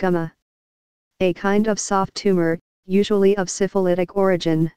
Gumma. A kind of soft tumor, usually of syphilitic origin.